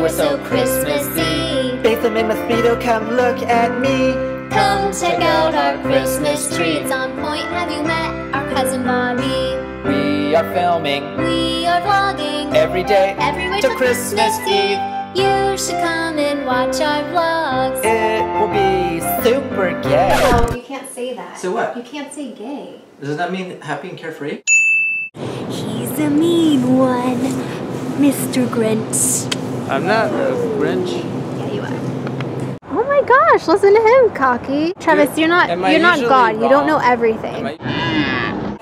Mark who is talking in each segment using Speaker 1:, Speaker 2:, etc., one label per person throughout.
Speaker 1: we're so Christmassy.
Speaker 2: Faith and Mosquito, come look at me.
Speaker 1: Come check out our Christmas tree. It's on point. Have you met our cousin Bonnie?
Speaker 2: We are filming
Speaker 1: We are vlogging
Speaker 2: every day
Speaker 1: every way
Speaker 2: till Christmas Eve.
Speaker 1: You should come and watch our vlogs.
Speaker 2: It will be super gay.
Speaker 3: Oh, you can't say that.
Speaker 2: So what?
Speaker 3: You can't say gay.
Speaker 2: Does that mean happy and carefree?
Speaker 1: He's a mean one, Mr. Grinch.
Speaker 4: I'm not a Grinch.
Speaker 1: Yeah, you are.
Speaker 3: Oh my gosh, listen to him, cocky. Travis, you're not
Speaker 4: am I
Speaker 3: you're not
Speaker 4: usually
Speaker 3: God. You don't know everything.
Speaker 4: Am I-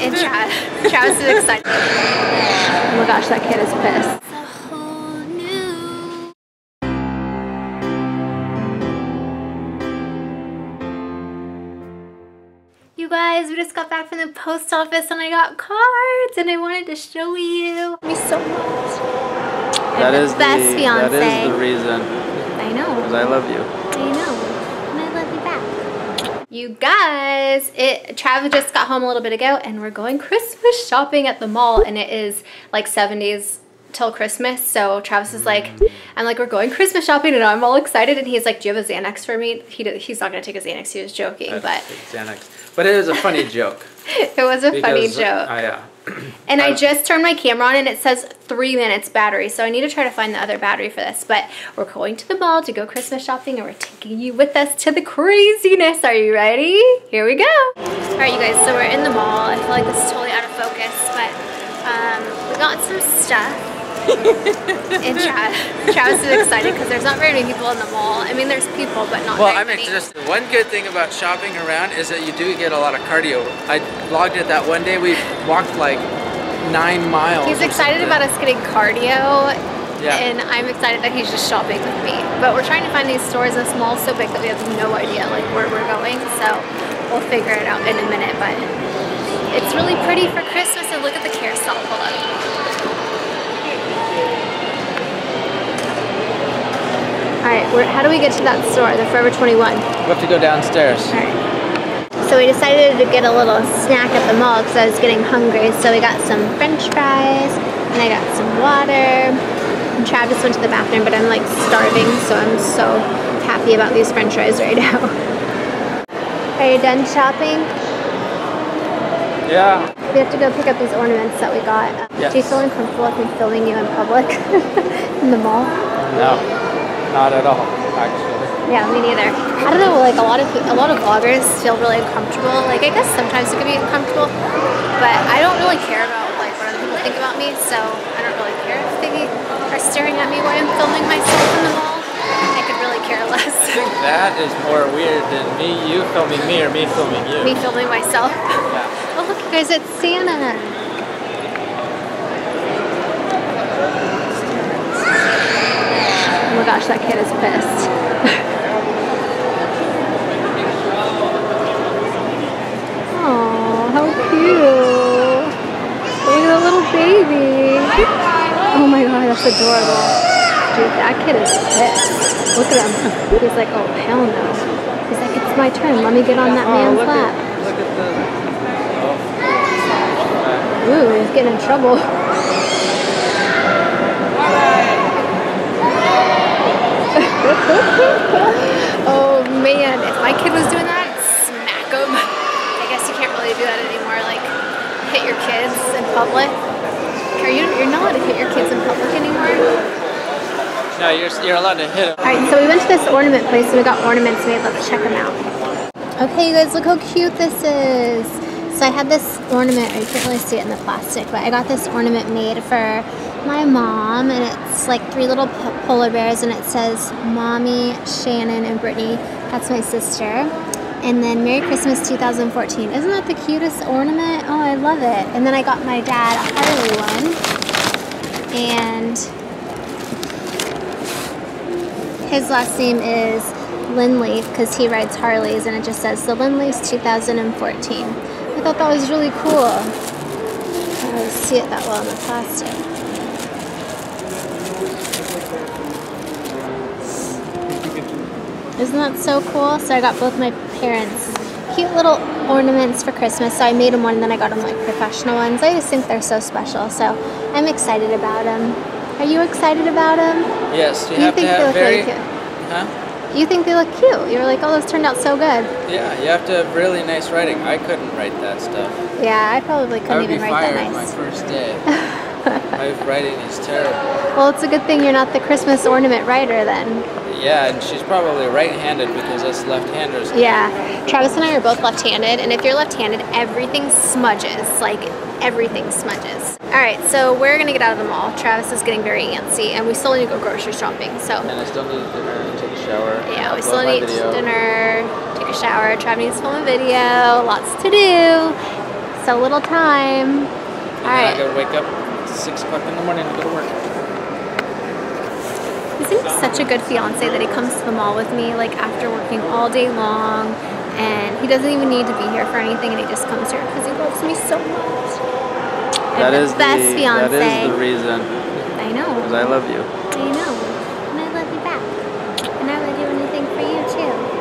Speaker 3: And Travis, Travis is excited. Oh my gosh, that kid is pissed.
Speaker 1: A whole new
Speaker 3: You guys, we just got back from the post office and I got cards and I wanted to show you. Me so much.
Speaker 4: That
Speaker 3: the
Speaker 4: is
Speaker 3: best
Speaker 4: the
Speaker 3: fiance.
Speaker 4: that is the reason
Speaker 3: I know.
Speaker 4: because I love you.
Speaker 3: I know. And I love you back. You guys, it Travis just got home a little bit ago and we're going Christmas shopping at the mall and it is like 70s till Christmas. So Travis is like, I'm like, we're going Christmas shopping and I'm all excited and he's like, do you have a Xanax for me? He did, he's not gonna take a Xanax, he was joking, but
Speaker 4: That's Xanax. But it is a funny joke.
Speaker 3: it was a funny joke.
Speaker 4: I, uh,
Speaker 3: And I
Speaker 4: I-
Speaker 3: just turned my camera on and it says three minutes battery. So I need to try to find the other battery for this. But we're going to the mall to go Christmas shopping and we're taking you with us to the craziness. Are you ready? Here we go. All right, you guys, so we're in the mall. I feel like this is totally out of focus, but um, we got some stuff. And Chad. Travis is excited because there's not very many people in the mall. I mean, there's people, but not
Speaker 4: well, I mean, just one good thing about shopping around is that you do get a lot of cardio. I logged it that one day. We walked like nine miles.
Speaker 3: He's excited about us getting cardio,
Speaker 4: Yeah.
Speaker 3: and I'm excited that he's just shopping with me. But we're trying to find these stores. This mall's so big that we have no idea like where we're going. So we'll figure it out in a minute. But it's really pretty for Christmas. And look at the carousel. Hold up. All right, we're, how do we get to that store, the Forever 21?
Speaker 4: We have to go downstairs.
Speaker 3: Alright. So we decided to get a little snack at the mall because I was getting hungry. So we got some french fries and I got some water. And Travis went to the bathroom, but I'm like starving, so I'm so happy about these french fries right now. Are you done shopping?
Speaker 4: Yeah.
Speaker 3: We have to go pick up these ornaments that we got. Uh,
Speaker 4: Yes.
Speaker 3: Do you feel uncomfortable with me filming you in public in the mall?
Speaker 4: No, not at all. Actually.
Speaker 3: Yeah, me neither. I don't know, like a lot of a lot of vloggers feel really uncomfortable. Like I guess sometimes it can be uncomfortable, but I don't really care about like what other people think about me. So I don't really care if they are staring at me while I'm filming myself in the mall. I could really care less.
Speaker 4: I think that is more weird than me, you filming me, or me filming you.
Speaker 3: me filming myself.
Speaker 4: Yeah.
Speaker 3: Oh look, you guys, it's Santa. My gosh, that kid is pissed. Oh, how cute. Look at the little baby. Oh my god, that's adorable. Dude, that kid is pissed. Look at him. He's like, oh, hell no. He's like, it's my turn. Let me get on that man's
Speaker 4: look
Speaker 3: lap.
Speaker 4: at, look at the.
Speaker 3: Ooh, he's getting in trouble. oh man, if my kid was doing that, smack him. I guess you can't really do that anymore, like hit your kids in public. Are you, you're not allowed to hit your kids in public anymore?
Speaker 4: No, you're, you're allowed to hit him.
Speaker 3: Alright, so we went to this ornament place and we got ornaments made. Let's check them out. Okay, you guys, look how cute this is. So I had this ornament, you can't really see it in the plastic, but I got this ornament made for my mom, and it's like three little polar bears, and it says Mommy, Channon, and Brittany. That's my sister. And then Merry Christmas 2014. Isn't that the cutest ornament? Oh, I love it. And then I got my dad a Harley one. And his last name is Lindley because he rides Harleys and it just says the Lindleys 2014. I thought that was really cool. I don't really see it that well in the plastic. Isn't that so cool? So I got both my parents cute little ornaments for Christmas. So I made them one and then I got them like professional ones. I just think they're so special. So I'm excited about them. Are you excited about them?
Speaker 4: Yes, you,
Speaker 3: You
Speaker 4: have
Speaker 3: think
Speaker 4: to
Speaker 3: they
Speaker 4: have
Speaker 3: look
Speaker 4: very.
Speaker 3: really cute?
Speaker 4: Huh?
Speaker 3: You think they look cute. You were like, oh, those turned out so good.
Speaker 4: Yeah, you have to have really nice writing. I couldn't write that stuff.
Speaker 3: Yeah, I probably couldn't
Speaker 4: would be
Speaker 3: even write
Speaker 4: fired
Speaker 3: that
Speaker 4: my
Speaker 3: nice.
Speaker 4: first day. my writing is terrible.
Speaker 3: Well, it's a good thing you're not the Christmas ornament writer then.
Speaker 4: Yeah, and she's probably right-handed because us left-handers.
Speaker 3: Yeah, Travis and I are both left-handed, and if you're left-handed, everything smudges. Like everything smudges. All right, so we're gonna get out of the mall. Travis is getting very antsy, and we still need to go grocery shopping. So
Speaker 4: And I still need dinner and take a shower.
Speaker 3: yeah, we still need
Speaker 4: video.
Speaker 3: dinner, take a shower. Needs to film a video. Lots to do. So little time.
Speaker 4: And
Speaker 3: All
Speaker 4: I gotta wake up at six o'clock in the morning to go to work.
Speaker 3: Isn't he such a good fiance that he comes to the mall with me like after working all day long and he doesn't even need to be here for anything and he just comes here because he loves me so much. I'm the best fiance.
Speaker 4: that is the reason.
Speaker 3: I know.
Speaker 4: Because I love you.
Speaker 3: I know. And I love you back. And I would do anything for you too.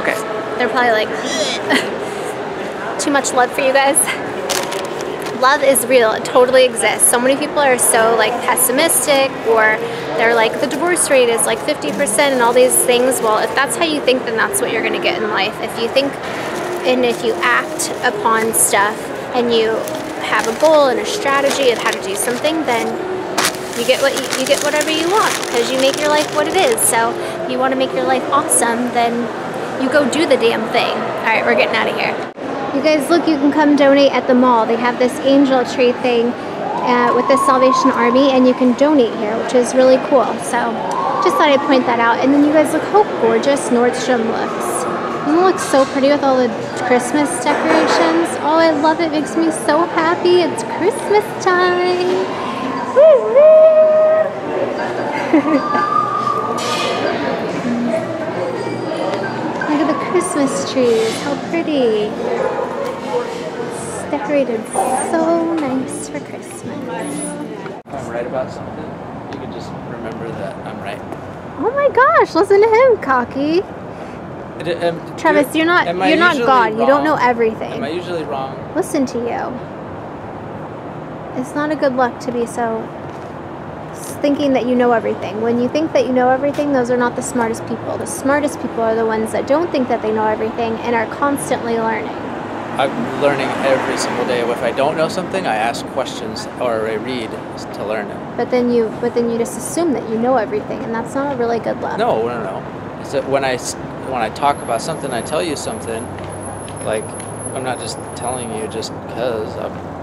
Speaker 4: Okay.
Speaker 3: They're probably like too much love for you guys. Love is real. It totally exists. So many people are so like pessimistic or they're like the divorce rate is like 50% and all these things. Well, if that's how you think, then that's what you're going to get in life. If you think and if you act upon stuff and you have a goal and a strategy of how to do something, then you get what you, you get whatever you want because you make your life what it is. So you want to make your life awesome, then you go do the damn thing. All right, we're getting out of here. You guys, look, you can come donate at the mall. They have this angel tree thing uh, with the Salvation Army, and you can donate here, which is really cool. So just thought I'd point that out. And then you guys look how gorgeous Nordstrom looks. Doesn't it look so pretty with all the Christmas decorations? Oh, I love it. Makes me so happy. It's Christmas time. Woo Christmas trees. How pretty. It's decorated so nice for Christmas.
Speaker 4: If I'm right about something, you can just remember that I'm right.
Speaker 3: Oh my gosh, listen to him, cocky.
Speaker 4: It- um,
Speaker 3: Travis, you're not you're not God. You don't know
Speaker 4: everything. Am I usually wrong?
Speaker 3: Listen to you. It's not a good luck to be so thinking that you know everything. When you think that you know everything, those are not the smartest people. The smartest people are the ones that don't think that they know everything and are constantly learning.
Speaker 4: I'm learning every single day. If I don't know something, I ask questions or I read to learn it.
Speaker 3: But then you but then you just assume that you know everything and that's not a really good luck.
Speaker 4: No, no, no. That when I when I talk about something, I tell you something. Like I'm not just telling you just because I'm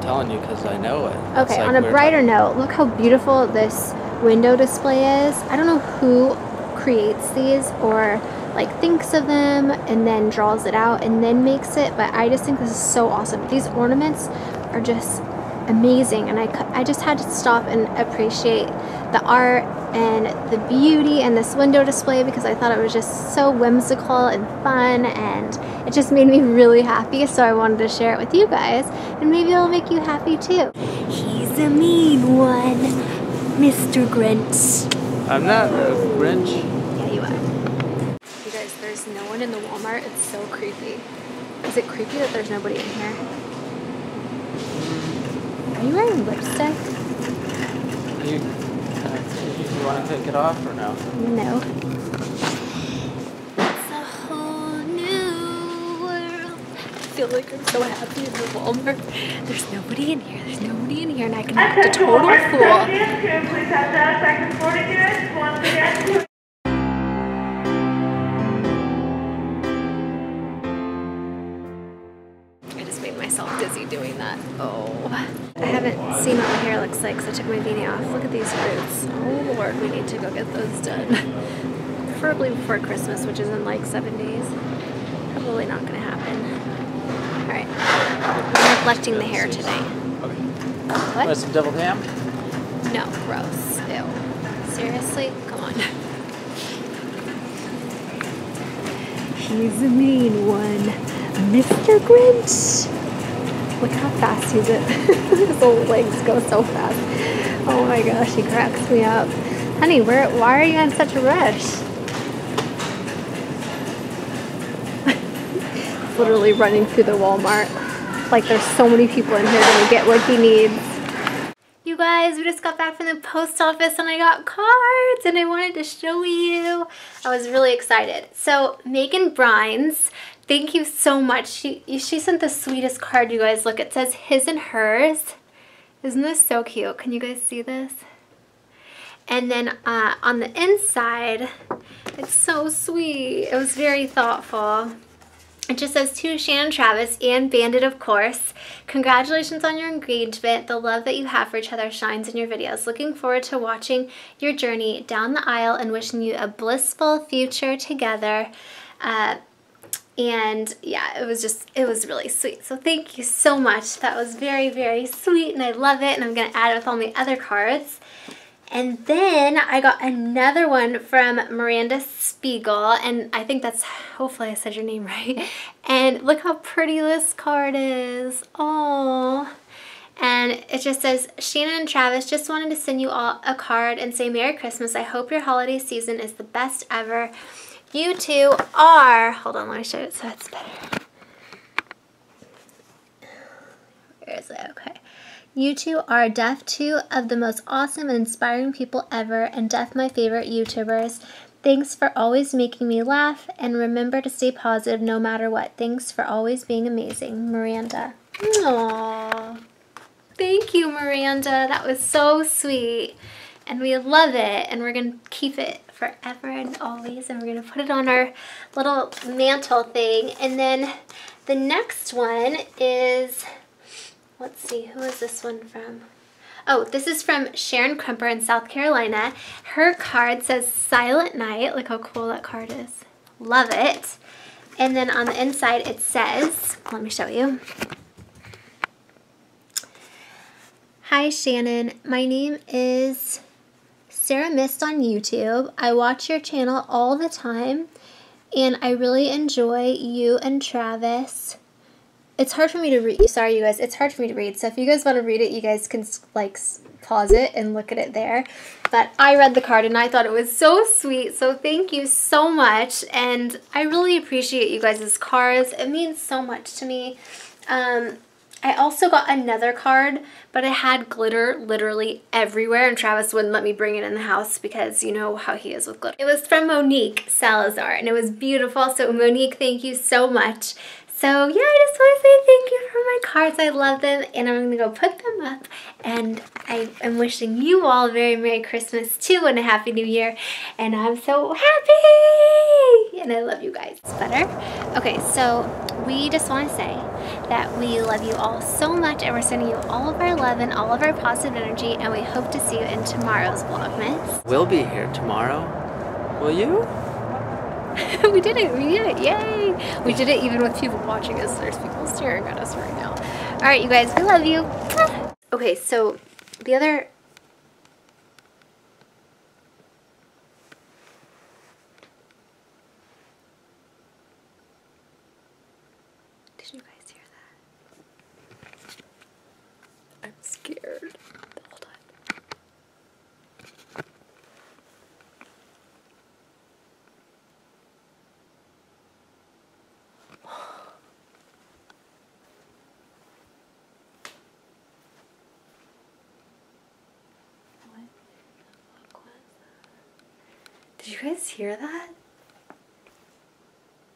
Speaker 4: telling you because I know it.
Speaker 3: Okay,
Speaker 4: like
Speaker 3: on a brighter note, look how beautiful this window display is. I don't know who creates these or like thinks of them and then draws it out and then makes it, but I just think this is so awesome. These ornaments are just amazing and I, I just had to stop and appreciate the art and the beauty and this window display because I thought it was just so whimsical and fun and it just made me really happy so I wanted to share it with you guys and maybe it'll make you happy too.
Speaker 5: He's a mean one, Mr. Grinch.
Speaker 4: I'm not a Grinch.
Speaker 3: Yeah, you are. You guys, there's no one in the Walmart. It's so creepy. Is it creepy that there's nobody in here? Are you wearing lipstick?
Speaker 4: You, uh, you want to take it off or no?
Speaker 3: No.
Speaker 5: It's a whole new world.
Speaker 3: I feel like I'm so happy in the Walmart. There's nobody in here. There's nobody in here, and I can act a total fool.
Speaker 6: Please have the second floor units once again.
Speaker 3: I just made myself dizzy doing that. Oh. I haven't seen what my hair looks like, so I took my beanie off. Look at these roots. Oh lord, we need to go get those done. Preferably before Christmas, which is in like seven days. Probably not gonna happen. Alright. I'm neglecting the hair today.
Speaker 4: Okay.
Speaker 3: What?
Speaker 4: Want some deviled ham?
Speaker 3: No, gross. Ew. Seriously? Come on.
Speaker 5: He's a mean one, Mr. Grinch.
Speaker 3: Look how fast he's it. His little legs go so fast. Oh my gosh, he cracks me up. Honey, where why are you in such a rush? Literally running through the Walmart. Like there's so many people in here gonna get what he needs. You guys. We just got back from the post office and I got cards and I wanted to show you. I was really excited. So Megan Brines, thank you so much. She, she sent the sweetest card, you guys. Look, it says his and hers. Isn't this so cute? Can you guys see this? And then uh, on the inside, it's so sweet. It was very thoughtful. It just says to Channon Travis and Bandit, of course, congratulations on your engagement. The love that you have for each other shines in your videos. Looking forward to watching your journey down the aisle and wishing you a blissful future together. Uh, and yeah, it was just, it was really sweet. So thank you so much. That was very, very sweet and I love it. And I'm going to add it with all my other cards. And then I got another one from Miranda Spiegel, and I think that's, hopefully I said your name right. And look how pretty this card is. Oh. And it just says, Channon and Travis just wanted to send you all a card and say Merry Christmas. I hope your holiday season is the best ever. You two are, hold on, let me show it so it's better. Where is it? Okay. You two are Def two of the most awesome and inspiring people ever, and Def my favorite YouTubers. Thanks for always making me laugh, and remember to stay positive no matter what. Thanks for always being amazing. Miranda. Aww. Thank you, Miranda. That was so sweet. And we love it, and we're to keep it forever and always, and we're to put it on our little mantle thing. And then the next one is let's see, who is this one from? Oh, this is from Sharon Crumper in South Carolina. Her card says Silent Night. Look how cool that card is. Love it. And then on the inside it says, let me show you. Hi Channon, my name is Sarah Mist on YouTube. I watch your channel all the time and I really enjoy you and Travis it's hard for me to read. Sorry, you guys. It's hard for me to read. So if you guys want to read it, you guys can like pause it and look at it there. But I read the card and I thought it was so sweet. So thank you so much. And I really appreciate you guys' cards. It means so much to me. Um, I also got another card, but it had glitter literally everywhere, and Travis wouldn't let me bring it in the house because you know how he is with glitter. It was from Monique Salazar, and it was beautiful. So Monique, thank you so much. So yeah, I just want to say thank you for my cards. I love them and I'm going to go put them up. And I am wishing you all a very Merry Christmas too and a Happy New Year. And I'm so happy! And I love you guys. Better? Okay, so we just want to say that we love you all so much and we're sending you all of our love and all of our positive energy and we hope to see you in tomorrow's Vlogmas.
Speaker 4: We'll be here tomorrow. Will you?
Speaker 3: we did it, we did it, yay! We did it even with people watching us. There's people staring at us right now. All right, you guys, we love you. Okay, so the other Did you guys hear that? I'm scared. Hold on. Did you guys hear that?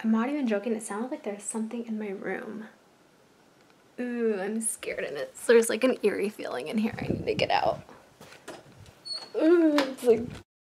Speaker 3: I'm not even joking. It sounded like there's something in my room. Ooh, I'm scared and it's there's like an eerie feeling in here. I need to get out. Ooh, it's like